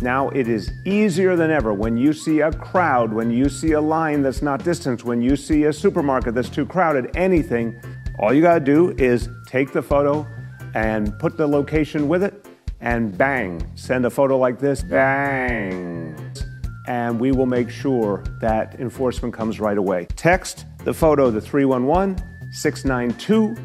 Now it is easier than ever when you see a crowd, when you see a line that's not distanced, when you see a supermarket that's too crowded, anything, all you gotta do is take the photo and put the location with it, and bang, send a photo like this, bang. And we will make sure that enforcement comes right away. Text the photo to 311 692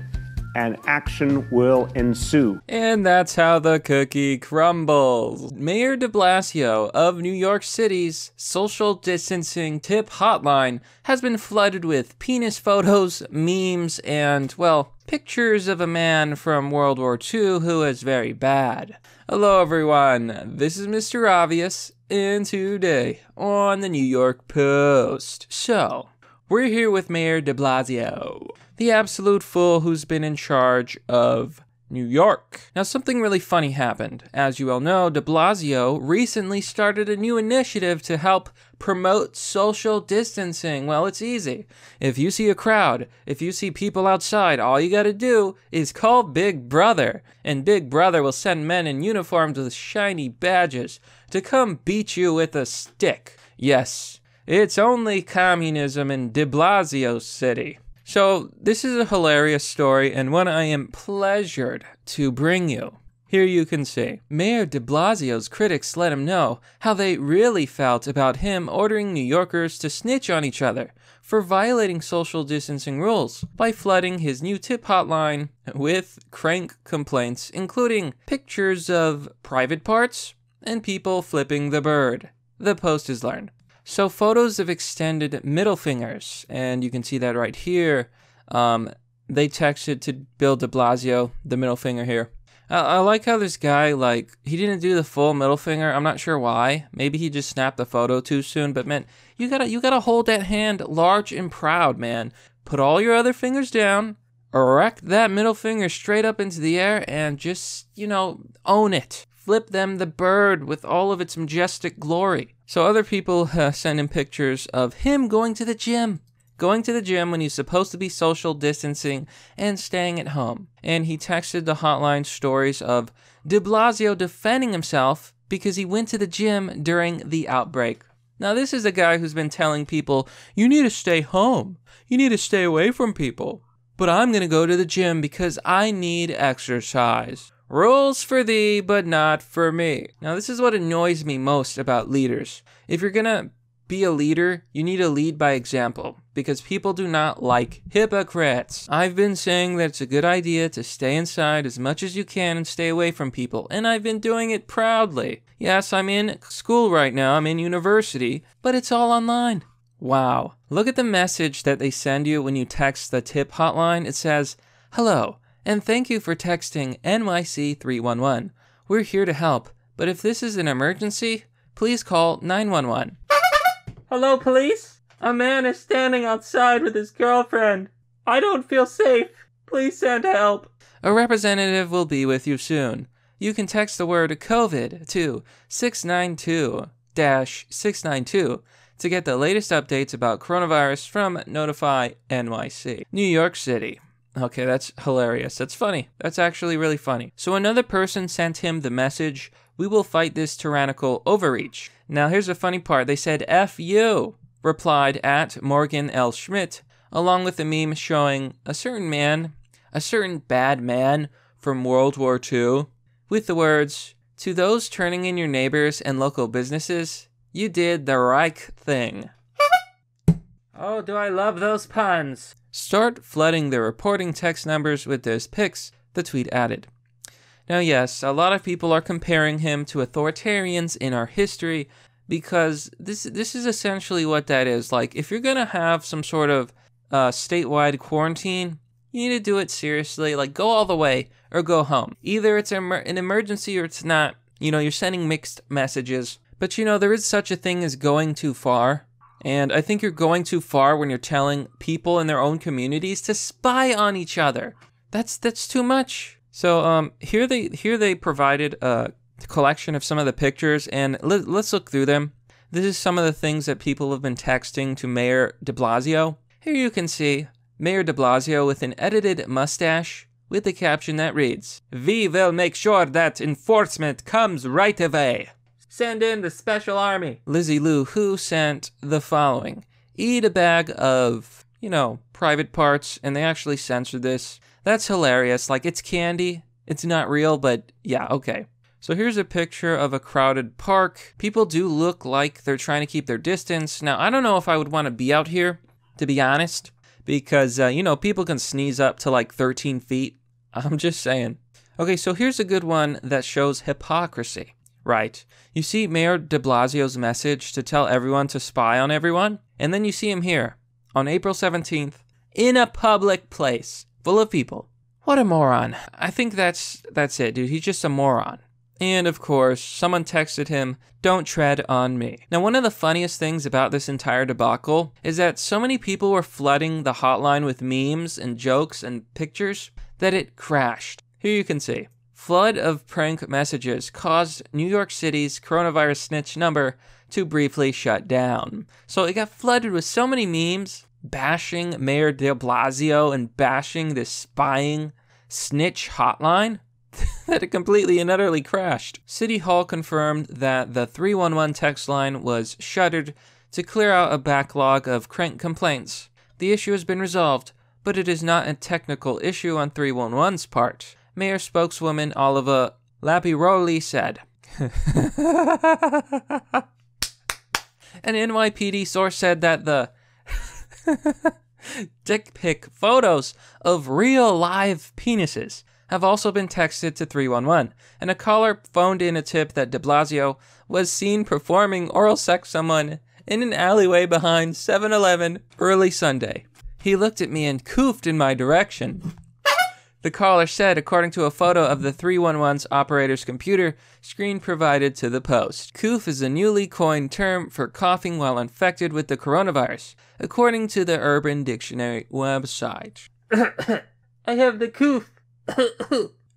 and action will ensue. And that's how the cookie crumbles. Mayor de Blasio of New York City's social distancing tip hotline has been flooded with penis photos, memes, and, well, pictures of a man from World War II who is very bad. Hello, everyone. This is Mr. Obvious, and today on the New York Post. So, we're here with Mayor de Blasio the absolute fool who's been in charge of New York. Now, something really funny happened. As you all know, de Blasio recently started a new initiative to help promote social distancing. Well, it's easy. If you see a crowd, if you see people outside, all you gotta do is call Big Brother. And Big Brother will send men in uniforms with shiny badges to come beat you with a stick. Yes, it's only communism in de Blasio City. So, this is a hilarious story and one I am pleasured to bring you. Here you can see. Mayor de Blasio's critics let him know how they really felt about him ordering New Yorkers to snitch on each other for violating social distancing rules by flooding his new tip hotline with crank complaints, including pictures of private parts and people flipping the bird. The Post has learned. So photos of extended middle fingers, and you can see that right here. Um, they texted to Bill de Blasio, the middle finger here. I, I like how this guy, like, he didn't do the full middle finger. I'm not sure why. Maybe he just snapped the photo too soon, but man, you gotta, you gotta hold that hand large and proud, man. Put all your other fingers down, erect that middle finger straight up into the air, and just, you know, own it flip them the bird with all of its majestic glory. So other people uh, send him pictures of him going to the gym. Going to the gym when he's supposed to be social distancing and staying at home. And he texted the hotline stories of de Blasio defending himself because he went to the gym during the outbreak. Now, this is a guy who's been telling people, you need to stay home. You need to stay away from people. But I'm going to go to the gym because I need exercise. Rules for thee, but not for me. Now, this is what annoys me most about leaders. If you're gonna be a leader, you need to lead by example because people do not like hypocrites. I've been saying that it's a good idea to stay inside as much as you can and stay away from people, and I've been doing it proudly. Yes, I'm in school right now, I'm in university, but it's all online. Wow. Look at the message that they send you when you text the tip hotline. It says, Hello, and thank you for texting NYC311. We're here to help, but if this is an emergency, please call 911. Hello, police? A man is standing outside with his girlfriend. I don't feel safe. Please send help. A representative will be with you soon. You can text the word COVID to 692 692 to get the latest updates about coronavirus from Notify NYC. New York City. Okay, that's hilarious. That's funny. That's actually really funny. So another person sent him the message, we will fight this tyrannical overreach. Now here's the funny part. They said, F you, replied at Morgan L. Schmidt, along with a meme showing a certain man, a certain bad man from World War II, with the words, to those turning in your neighbors and local businesses, you did the right thing. oh, do I love those puns. Start flooding the reporting text numbers with those pics, the tweet added. Now, yes, a lot of people are comparing him to authoritarians in our history because this this is essentially what that is. Like, if you're gonna have some sort of uh, statewide quarantine, you need to do it seriously. Like, go all the way or go home. Either it's an emergency or it's not. You know, you're sending mixed messages. But you know, there is such a thing as going too far. And I think you're going too far when you're telling people in their own communities to spy on each other. That's that's too much. So um, here they here they provided a collection of some of the pictures, and let, let's look through them. This is some of the things that people have been texting to Mayor De Blasio. Here you can see Mayor De Blasio with an edited mustache with the caption that reads, "We will make sure that enforcement comes right away." Send in the special army. Lizzie Lou, who sent the following Eat a bag of, you know, private parts, and they actually censored this. That's hilarious. Like, it's candy. It's not real, but yeah, okay. So here's a picture of a crowded park. People do look like they're trying to keep their distance. Now, I don't know if I would want to be out here, to be honest, because, uh, you know, people can sneeze up to like 13 feet. I'm just saying. Okay, so here's a good one that shows hypocrisy, right? You see Mayor de Blasio's message to tell everyone to spy on everyone, and then you see him here on April 17th in a public place full of people. What a moron. I think that's that's it, dude. He's just a moron. And of course, someone texted him, Don't tread on me. Now, one of the funniest things about this entire debacle is that so many people were flooding the hotline with memes and jokes and pictures that it crashed. Here you can see. Flood of prank messages caused New York City's coronavirus snitch number to briefly shut down. So it got flooded with so many memes bashing Mayor de Blasio and bashing this spying snitch hotline that it completely and utterly crashed. City Hall confirmed that the 311 text line was shuttered to clear out a backlog of crank complaints. The issue has been resolved, but it is not a technical issue on 311's part. Mayor spokeswoman Olivia Lapiroli said. An NYPD source said that the dick pic photos of real live penises have also been texted to 311, and a caller phoned in a tip that de Blasio was seen performing oral sex someone in an alleyway behind 7 Eleven early Sunday. He looked at me and coofed in my direction. The caller said, according to a photo of the 311's operator's computer screen provided to the Post. Coof is a newly coined term for coughing while infected with the coronavirus, according to the Urban Dictionary website. I have the coof.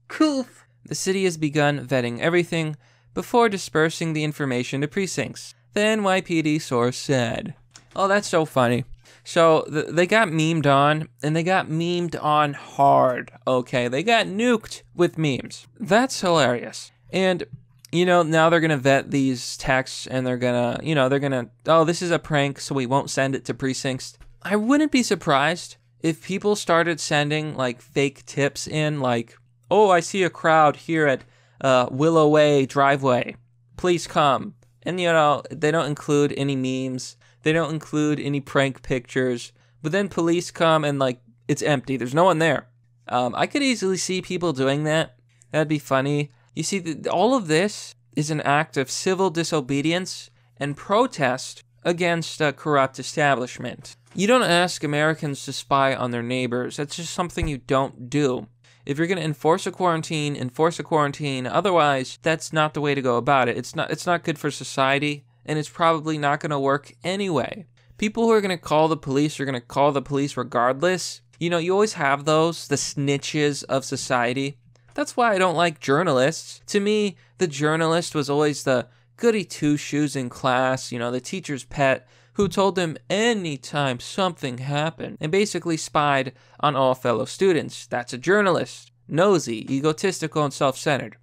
coof. The city has begun vetting everything before dispersing the information to precincts. The NYPD source said. Oh, that's so funny. So th- they got memed on, and they got memed on hard. Okay, they got nuked with memes. That's hilarious. And you know, now they're gonna vet these texts, and they're gonna, you know, they're gonna, oh, this is a prank, so we won't send it to precincts. I wouldn't be surprised if people started sending like fake tips in, like, oh, I see a crowd here at uh, Willow Way driveway. Please come. And you know, they don't include any memes they don't include any prank pictures. But then police come and like it's empty. There's no one there. Um, I could easily see people doing that. That'd be funny. You see, all of this is an act of civil disobedience and protest against a corrupt establishment. You don't ask Americans to spy on their neighbors. That's just something you don't do. If you're going to enforce a quarantine, enforce a quarantine. Otherwise, that's not the way to go about it. It's not it's not good for society and it's probably not going to work anyway. People who are going to call the police are going to call the police regardless. You know, you always have those, the snitches of society. That's why I don't like journalists. To me, the journalist was always the goody two shoes in class, you know, the teacher's pet who told them anytime something happened and basically spied on all fellow students. That's a journalist. Nosy, egotistical, and self centered.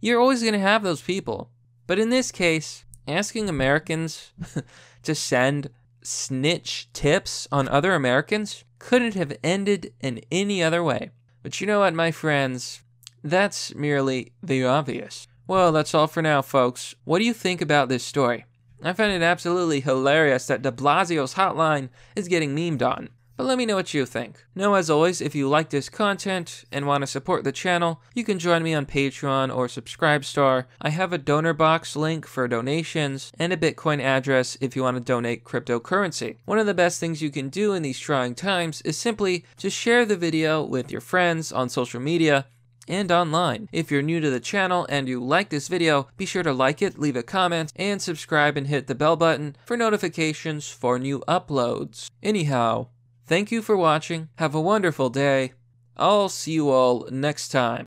You're always going to have those people. But in this case, asking Americans to send snitch tips on other Americans couldn't have ended in any other way. But you know what, my friends? That's merely the obvious. Well, that's all for now, folks. What do you think about this story? I find it absolutely hilarious that de Blasio's hotline is getting memed on. But let me know what you think. Now, as always, if you like this content and want to support the channel, you can join me on Patreon or Subscribestar. I have a donor box link for donations and a Bitcoin address if you want to donate cryptocurrency. One of the best things you can do in these trying times is simply to share the video with your friends on social media and online. If you're new to the channel and you like this video, be sure to like it, leave a comment, and subscribe and hit the bell button for notifications for new uploads. Anyhow, Thank you for watching. Have a wonderful day. I'll see you all next time.